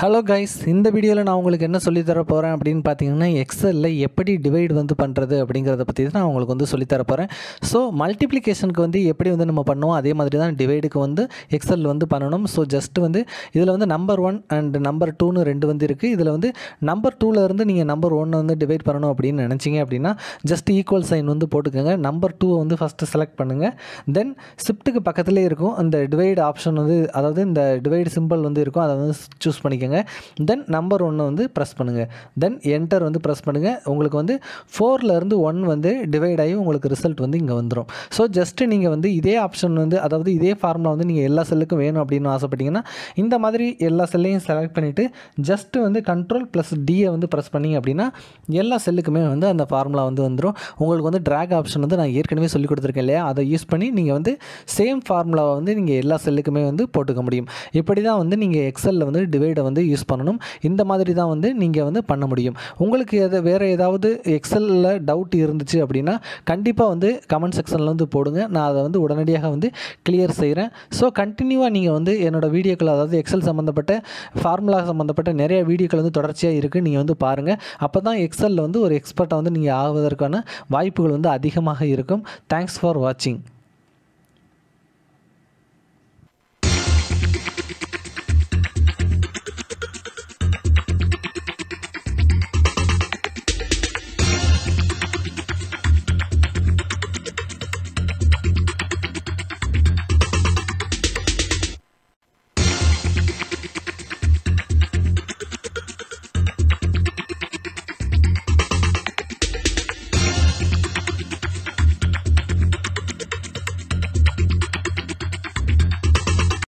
Hello guys இந்த வீடியோவில் நான் உங்களுக்கு என்ன சொல்லித்தர போகிறேன் அப்படின்னு பார்த்தீங்கன்னா எக்ஸலில் எப்படி டிவைட் வந்து பண்ணுறது அப்படிங்கிறத பற்றி தான் நான் உங்களுக்கு வந்து சொல்லித்தர போகிறேன் ஸோ மல்டிப்ளிகேஷனுக்கு வந்து எப்படி வந்து நம்ம பண்ணுவோம் அதே மாதிரி தான் டிவைடுக்கு வந்து எக்ஸல் வந்து பண்ணணும். ஸோ ஜஸ்ட் வந்து இதில் வந்து நம்பர் ஒன் அண்ட் நம்பர் டூன்னு ரெண்டு வந்து இருக்குது இதில் வந்து நம்பர் டூவிலேருந்து நீங்கள் நம்பர் ஒன்னை வந்து டிவைட் பண்ணணும் அப்படின்னு நினச்சிங்க அப்படின்னா ஜஸ்ட் ஈக்குவல் சைன் வந்து போட்டுக்கோங்க. நம்பர் டூவை வந்து ஃபஸ்ட்டு செலக்ட் பண்ணுங்கள் தென் ஷிஃப்ட்டுக்கு பக்கத்துலேயே இருக்கும். அந்த டிவைடு ஆப்ஷன் வந்து அதாவது இந்த டிவைடு சிம்பிள் வந்து இருக்கும். அதை வந்து சூஸ் பண்ணிக்கோங்க. தென் நம்பர் ஒன்று வந்து ப்ரெஸ் பண்ணுங்கள் தென் என்டர் வந்து ப்ரெஸ் பண்ணுங்கள் உங்களுக்கு வந்து ஃபோர்லேருந்து ஒன் வந்து டிவைட் ஆகி உங்களுக்கு ரிசல்ட் வந்து இங்கே வந்துடும் ஸோ ஜஸ்ட்டு நீங்கள் வந்து இதே ஆப்ஷன் வந்து அதாவது இதே ஃபார்முலா வந்து நீங்கள் எல்லா செல்லுக்கும் வேணும் அப்படின்னு ஆசைப்பட்டீங்கன்னா இந்த மாதிரி எல்லா செல்லையும் செலக்ட் பண்ணிவிட்டு ஜஸ்ட்டு வந்து கண்ட்ரோல் ப்ளஸ் டியை வந்து ப்ரெஸ் பண்ணிங்க அப்படின்னா எல்லா செல்லுக்குமே வந்து அந்த ஃபார்முலா வந்து வந்துடும் உங்களுக்கு வந்து ட்ராக் ஆப்ஷன் வந்து நான் ஏற்கனவே சொல்லி கொடுத்துருக்கேன் இல்லையா? அதை யூஸ் பண்ணி நீங்கள் வந்து சேம் ஃபார்முலாவை வந்து நீங்கள் எல்லா செல்லுக்குமே வந்து போட்டுக்க முடியும். இப்படி தான் வந்து நீங்கள் எக்ஸலில் வந்து டிவைட் வந்து யூஸ் பண்ணணும். இந்த மாதிரி தான் வந்து நீங்கள் வந்து பண்ண முடியும். உங்களுக்கு எதை வேறு ஏதாவது எக்ஸலில் டவுட் இருந்துச்சு அப்படின்னா கண்டிப்பாக வந்து கமெண்ட் செக்ஷனில் வந்து போடுங்க. நான் அதை வந்து உடனடியாக வந்து கிளியர் செய்கிறேன் ஸோ கண்டினியூவாக நீங்கள் வந்து என்னோடய வீடியோக்கள் அதாவது எக்ஸல் சம்மந்தப்பட்ட ஃபார்முலா சம்மந்தப்பட்ட நிறைய வீடியோக்கள் வந்து தொடர்ச்சியாக இருக்குது நீங்கள் வந்து பாருங்கள் அப்போ தான் எக்ஸலில் வந்து ஒரு எக்ஸ்பர்ட்டாக வந்து நீங்கள் ஆவதற்கான வாய்ப்புகள் வந்து அதிகமாக இருக்கும். தேங்க்ஸ் ஃபார் வாட்சிங்